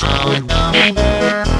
how a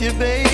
you, baby.